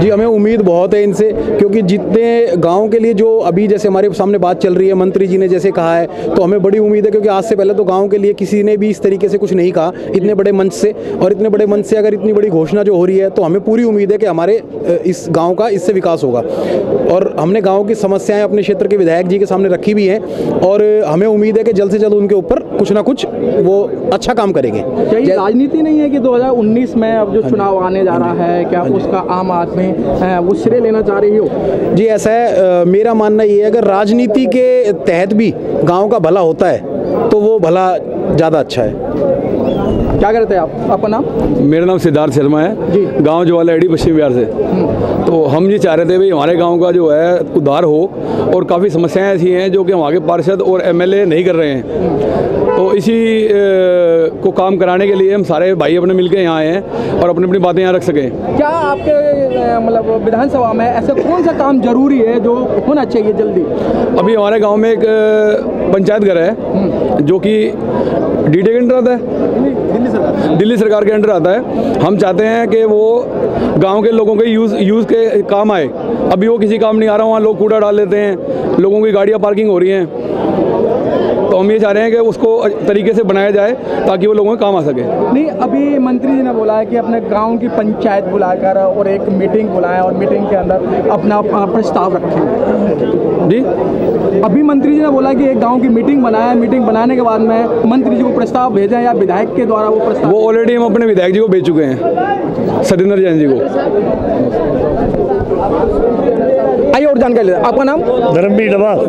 जी हमें उम्मीद बहुत है इनसे क्योंकि जितने गाँव के लिए जो अभी जैसे हमारे सामने बात चल रही है मंत्री जी ने जैसे कहा है तो हमें बड़ी उम्मीद है क्योंकि आज से पहले तो गाँव के लिए किसी ने भी इस तरीके से कुछ नहीं कहा इतने बड़े मंच से और इतने बड़े मंच से अगर इतनी बड़ी घोषणा जो हो रही है तो हमें पूरी उम्मीद है कि हमारे इस गाँव का इससे विकास होगा। और हमने गाँव की समस्याएँ अपने क्षेत्र के विधायक जी के सामने रखी भी हैं और हमें उम्मीद है कि जल्द से जल्द उनके ऊपर कुछ ना कुछ वो अच्छा काम करेंगे। राजनीति नहीं है कि 2019 में अब जो चुनाव आने जा रहा है क्या उसका आम आदमी अ, वो श्रेय लेना चाह रही हो? जी ऐसा है मेरा मानना ये है अगर राजनीति के तहत भी गाँव का भला होता है तो वो भला ज़्यादा अच्छा है। क्या करते हैं आप? आपका नाम? मेरा नाम सिद्धार्थ शर्मा है। जी। गाँव जो वाला एडी पश्चिम बिहार से। तो हम ये चाह रहे थे भाई हमारे गाँव का जो है उद्धार हो और काफ़ी समस्याएँ ऐसी हैं जो कि वहाँ के पार्षद और एमएलए नहीं कर रहे हैं। तो इसी को काम कराने के लिए हम सारे भाई अपने मिल के यहाँ आए हैं और अपनी अपनी बातें यहाँ रख सकें क्या आपके मतलब विधानसभा में ऐसा कौन सा काम ज़रूरी है जो होना चाहिए जल्दी? अभी हमारे गाँव में एक पंचायत घर है जो कि डी के अंडर आता है। दिल्ली सरकार दिल्ली सरकार के अंडर आता है। हम चाहते हैं कि वो गाँव के लोगों के यूज़ यूज़ के काम आए। अभी वो किसी काम नहीं आ रहा वहाँ लोग कूड़ा डाल लेते हैं लोगों की गाड़ियाँ पार्किंग हो रही हैं। तो हम ये चाह रहे हैं कि उसको तरीके से बनाया जाए ताकि वो लोगों के काम आ सके। नहीं अभी मंत्री जी ने बोला है कि अपने गाँव की पंचायत बुलाकर और एक मीटिंग बुलाएँ और मीटिंग के अंदर अपना प्रस्ताव रखें। जी। अभी मंत्री जी ने बोला कि एक गाँव की मीटिंग बनाए मीटिंग बनाने के बाद में मंत्री जी को प्रस्ताव भेजें या विधायक के द्वारा वो प्रस्ताव वो ऑलरेडी हम अपने विधायक जी को भेज चुके हैं सत्येंद्र जैन जी को। आइए और जानकारी लेते आपका नाम? धर्मवीर नवाज़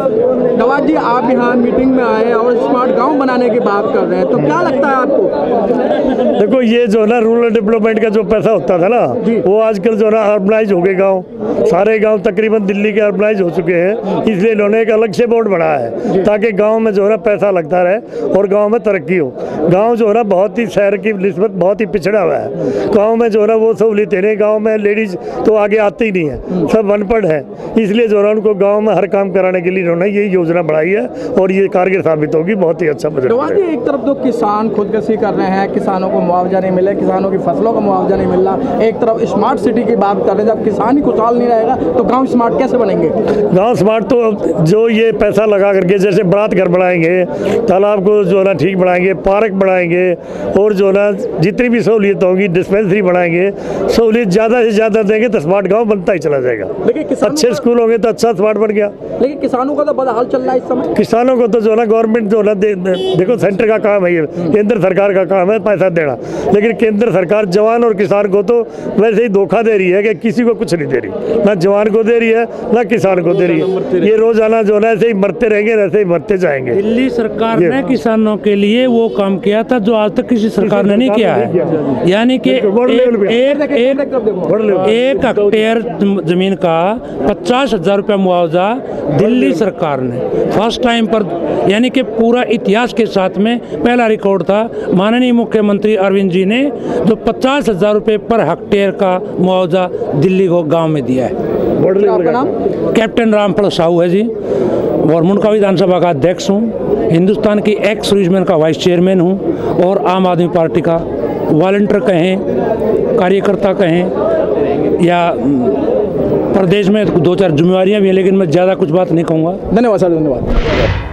नवाज़ जी आप यहाँ मीटिंग में आए और स्मार्ट गाँव बनाने की बात कर रहे हैं। तो क्या लगता है आपको? देखो ये जो है ना रूरल डेवलपमेंट का जो पैसा होता था ना वो आजकल जो है ना अर्बनाइज हो गए गाँव। सारे गाँव तकरीबन दिल्ली के अर्बनाइज हो चुके हैं। इसलिए इन्होंने एक अलग से बोर्ड बनाया है ताकि गाँव में जो है ना पैसा लगता रहे और गाँव में तरक्की हो। गाँव जो है ना बहुत ही शहर की नस्बत बहुत ही पिछड़ा हुआ है। गाँव में जो है ना वो सहूलियतें नहीं गाँव में लेडीज़ तो आगे आती ही नहीं है। सब अनपढ़ है। इसलिए जो है उनको गाँव में हर काम कराने के लिए इन्होंने ये योजना बढ़ाई है और ये कारगर साबित होगी बहुत ही अच्छा बजट। एक तरफ़ तो किसान खुदकशी कर रहे हैं किसानों को मुआवजा नहीं मिले किसानों की फ़सलों का मुआवजा नहीं मिल रहा एक तरफ़ स्मार्ट सिटी की बात कर रहे हैं जब किसान ही खुशहाल नहीं रहेगा तो गाँव स्मार्ट कैसे बनेंगे? गाँव स्मार्ट तो जो ये पैसा लगा करके जैसे बरात घर बनाएँगे तालाब को जो है ना ठीक बनाएँगे पार्क बनाएँगे और जो है ना जितनी भी सहूलियत होंगी डिस्पेंसरी बनाएँगे सहूलियत ज़्यादा से ज़्यादा देंगे तो स्मार्ट गाँव बनता ही चला जाएगा। लेकिन अच्छे स्कूल होंगे तो अच्छा स्मार्ट बन गया। लेकिन किसानों का तो बड़ा हाल चल रहा है इस समय। किसानों को तो जो ना गवर्नमेंट जो ना दे, दे- देखो सेंटर का काम है ये। केंद्र सरकार का काम है पैसा देना। लेकिन केंद्र सरकार जवान और किसान को तो वैसे ही धोखा दे रही है कि किसी को कुछ नहीं दे रही। ना जवान को दे रही है ना किसान को दे रही है। ये रोज़ाना जो है ना ऐसे ही मरते रहेंगे ऐसे ही मरते जाएँगे। दिल्ली सरकार ने किसानों के लिए वो काम किया था जो आज तक किसी सरकार ने नहीं किया है। यानी कि वर्ल्ड लेवल पे। एक एक ज़मीन का पचास हज़ार रुपया मुआवजा दिल्ली सरकार ने। फ़र्स्ट टाइम पर यानी कि पूरा इतिहास के साथ में पहला रिकॉर्ड था। माननीय मुख्यमंत्री अरविंद जी ने जो पचास हज़ार रुपये पर हेक्टेयर का मुआवजा दिल्ली को गाँव में दिया है। का कैप्टन रामफल साहू है जी। और मुंडका विधानसभा का अध्यक्ष हूँ। हिंदुस्तान की एक्स रीजमेंट का वाइस चेयरमैन हूँ। और आम आदमी पार्टी का वॉल्टियर कहें कार्यकर्ता कहें या प्रदेश में दो चार जिम्मेवारियाँ भी हैं, लेकिन मैं ज़्यादा कुछ बात नहीं कहूँगा। धन्यवाद सर, धन्यवाद।